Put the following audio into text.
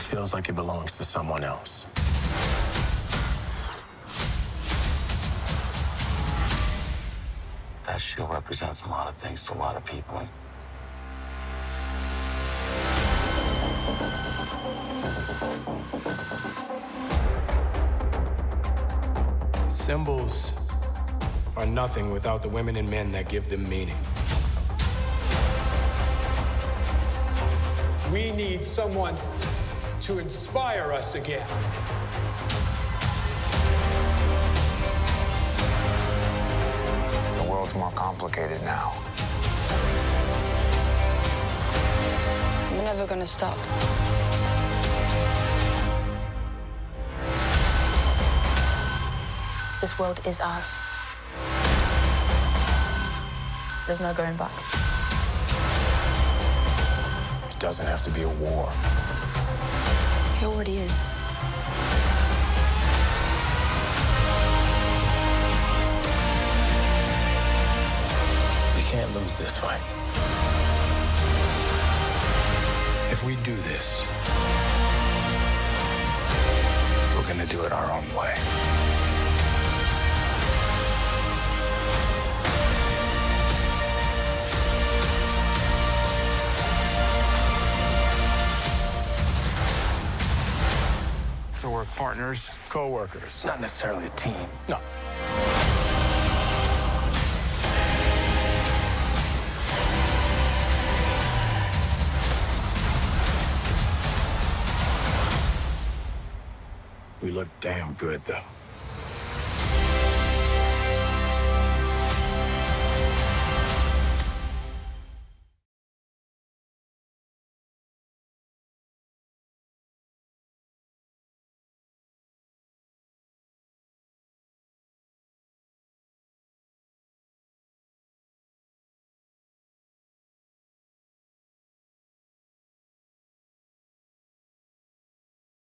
It feels like it belongs to someone else. That shield represents a lot of things to a lot of people. Symbols are nothing without the women and men that give them meaning. We need someone to inspire us again. The world's more complicated now. We're never gonna stop. This world is ours. There's no going back. It doesn't have to be a war. It already is. We can't lose this fight. If we do this, we're gonna do it our own way. So we're partners. Co-workers. Not necessarily a team. No. We look damn good, though.